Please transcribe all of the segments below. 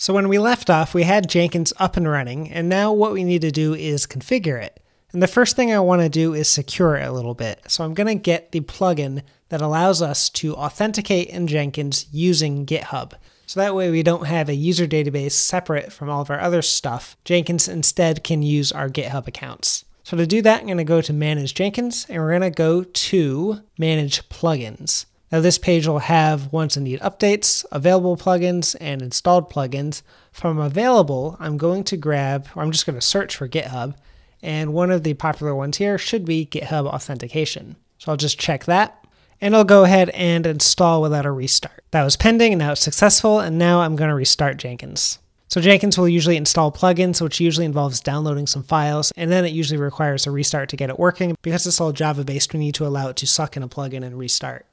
So when we left off, we had Jenkins up and running, and now what we need to do is configure it. And the first thing I want to do is secure it a little bit. So I'm going to get the plugin that allows us to authenticate in Jenkins using GitHub. So that way we don't have a user database separate from all of our other stuff. Jenkins instead can use our GitHub accounts. So to do that, I'm going to go to Manage Jenkins, and we're going to go to Manage Plugins. Now this page will have ones that need updates, available plugins, and installed plugins. From available, I'm going to grab, or I'm just going to search for GitHub, and one of the popular ones here should be GitHub Authentication. So I'll just check that, and I'll go ahead and install without a restart. That was pending, and now it's successful, and now I'm going to restart Jenkins. So Jenkins will usually install plugins, which usually involves downloading some files, and then it usually requires a restart to get it working. Because it's all Java based, we need to allow it to suck in a plugin and restart.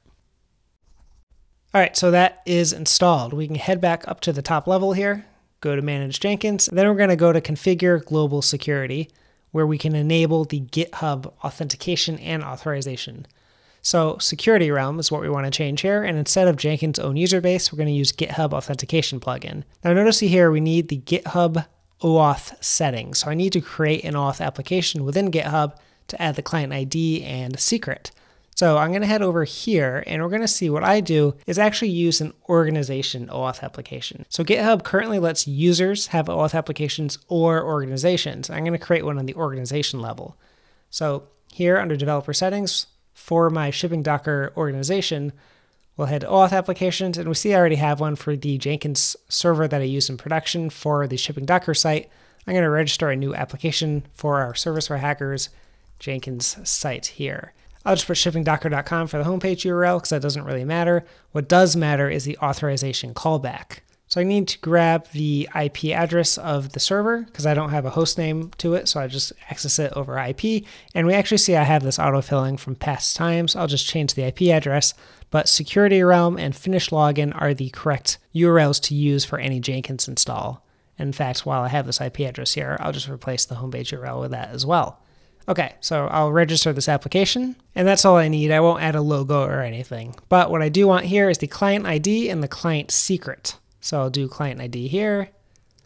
All right, so that is installed. We can head back up to the top level here, go to Manage Jenkins, then we're going to go to Configure Global Security, where we can enable the GitHub authentication and authorization. So security realm is what we want to change here, and instead of Jenkins' own user base, we're going to use GitHub authentication plugin. Now notice here we need the GitHub OAuth settings. So I need to create an auth application within GitHub to add the client ID and secret. So I'm going to head over here and we're going to see what I do is actually use an organization OAuth application. So GitHub currently lets users have OAuth applications or organizations. I'm going to create one on the organization level. So here under developer settings for my shipping Docker organization, we'll head to OAuth applications and we see I already have one for the Jenkins server that I use in production for the shipping Docker site. I'm going to register a new application for our Servers for Hackers Jenkins site here. I'll just put shippingdocker.com for the homepage URL because that doesn't really matter. What does matter is the authorization callback. So I need to grab the IP address of the server because I don't have a host name to it, so I just access it over IP. And we actually see I have this autofilling from past times. I'll just change the IP address, but security realm and finish login are the correct URLs to use for any Jenkins install. In fact, while I have this IP address here, I'll just replace the homepage URL with that as well. Okay, so I'll register this application, and that's all I need. I won't add a logo or anything. But what I do want here is the client ID and the client secret. So I'll do client ID here,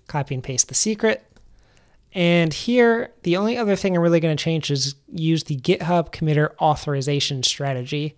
copy and paste the secret. And here, the only other thing I'm really going to change is use the GitHub committer authorization strategy.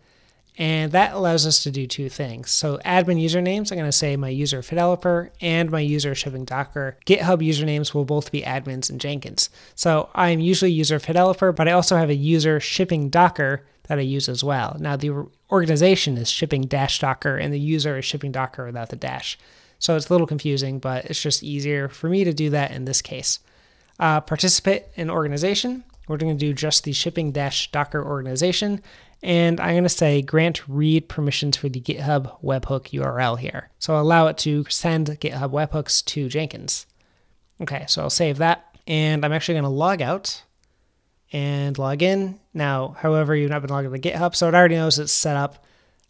And that allows us to do two things. So admin usernames, I'm going to say my user Fideloper and my user shipping Docker. GitHub usernames will both be admins in Jenkins. So I'm usually user Fideloper, but I also have a user shipping Docker that I use as well. Now the organization is shipping dash Docker and the user is shipping Docker without the dash. So it's a little confusing, but it's just easier for me to do that in this case. Uh, participate in organization. We're going to do just the shipping dash Docker organization and I'm going to say grant read permissions for the GitHub webhook URL here. So I'll allow it to send GitHub webhooks to Jenkins. Okay, so I'll save that. And I'm actually going to log out and log in. Now, however, you've not been logged into GitHub, so it already knows it's set up.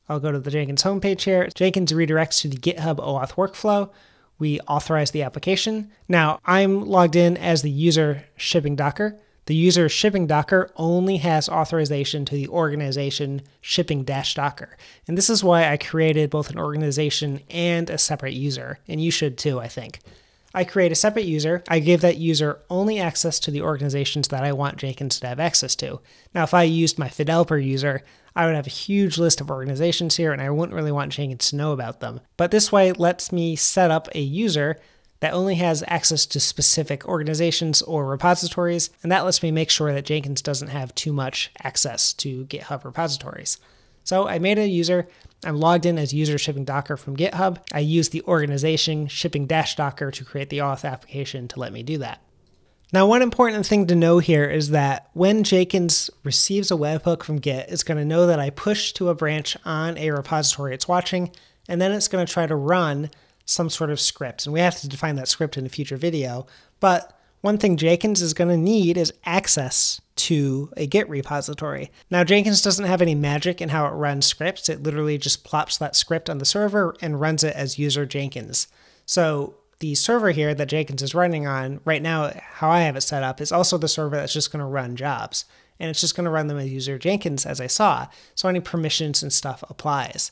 I'll go to the Jenkins homepage here. Jenkins redirects to the GitHub OAuth workflow. We authorize the application. Now, I'm logged in as the user shipping Docker. The user shipping Docker only has authorization to the organization shipping dash Docker. And this is why I created both an organization and a separate user. And you should too, I think. I create a separate user. I give that user only access to the organizations that I want Jenkins to have access to. Now, if I used my Fideloper user, I would have a huge list of organizations here and I wouldn't really want Jenkins to know about them. But this way lets me set up a user that only has access to specific organizations or repositories, and that lets me make sure that Jenkins doesn't have too much access to GitHub repositories. So I made a user. I'm logged in as user shipping Docker from GitHub. I use the organization shipping dash Docker to create the auth application to let me do that. Now, one important thing to know here is that when Jenkins receives a webhook from Git, it's going to know that I pushed to a branch on a repository it's watching, and then it's going to try to run some sort of script. And we have to define that script in a future video. But one thing Jenkins is going to need is access to a Git repository. Now, Jenkins doesn't have any magic in how it runs scripts. It literally just plops that script on the server and runs it as user Jenkins. So the server here that Jenkins is running on right now, how I have it set up, is also the server that's just going to run jobs. And it's just going to run them as user Jenkins, as I saw. So any permissions and stuff applies.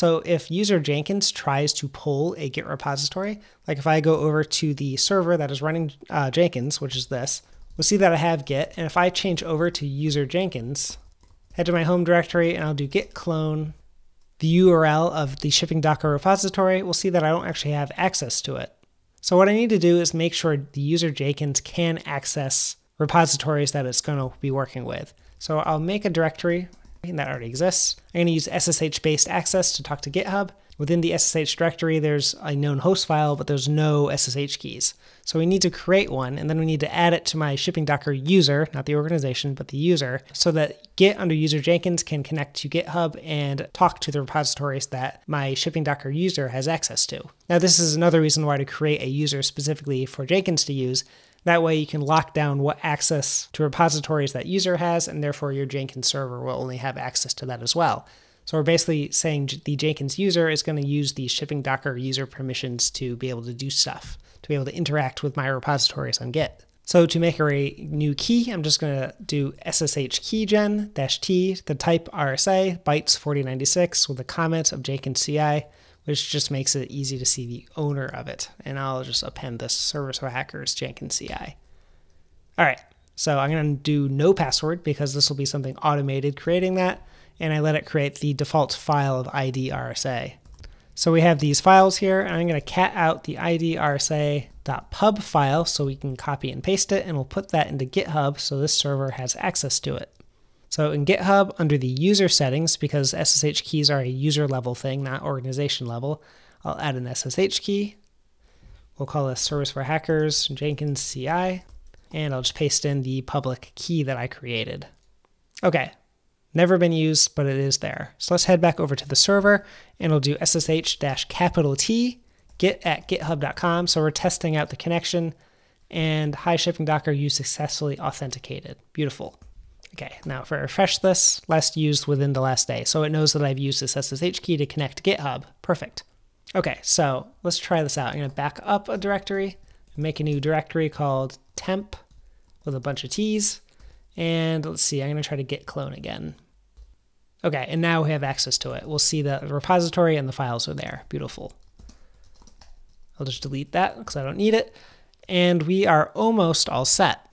So if user Jenkins tries to pull a Git repository, like if I go over to the server that is running uh, Jenkins, which is this, we'll see that I have Git. And if I change over to user Jenkins, head to my home directory and I'll do git clone the URL of the shipping Docker repository, we'll see that I don't actually have access to it. So what I need to do is make sure the user Jenkins can access repositories that it's going to be working with. So I'll make a directory that already exists. I'm going to use SSH-based access to talk to GitHub. Within the SSH directory, there's a known host file, but there's no SSH keys. So we need to create one, and then we need to add it to my shipping Docker user, not the organization, but the user, so that Git under user Jenkins can connect to GitHub and talk to the repositories that my shipping Docker user has access to. Now, this is another reason why to create a user specifically for Jenkins to use. That way you can lock down what access to repositories that user has, and therefore your Jenkins server will only have access to that as well. So we're basically saying the Jenkins user is going to use the shipping Docker user permissions to be able to do stuff, to be able to interact with my repositories on Git. So to make a new key, I'm just going to do ssh keygen dash t, the type RSA, bytes 4096 with a comment of Jenkins CI, which just makes it easy to see the owner of it. And I'll just append this service hackers Jenkins CI. All right, so I'm going to do no password because this will be something automated creating that and I let it create the default file of ID RSA. So we have these files here, and I'm going to cat out the idrsa.pub file so we can copy and paste it, and we'll put that into GitHub so this server has access to it. So in GitHub, under the user settings, because SSH keys are a user level thing, not organization level, I'll add an SSH key. We'll call this Servers for Hackers Jenkins CI, and I'll just paste in the public key that I created. Okay, Never been used, but it is there. So let's head back over to the server and we'll do ssh dash capital T git at github.com. So we're testing out the connection and hi shipping docker you successfully authenticated. Beautiful. Okay, now if I refresh this, last used within the last day. So it knows that I've used this SSH key to connect to GitHub. Perfect. Okay, so let's try this out. I'm gonna back up a directory, make a new directory called temp with a bunch of T's. And let's see, I'm to try to git clone again. Okay, and now we have access to it. We'll see the repository and the files are there. Beautiful. I'll just delete that because I don't need it. And we are almost all set.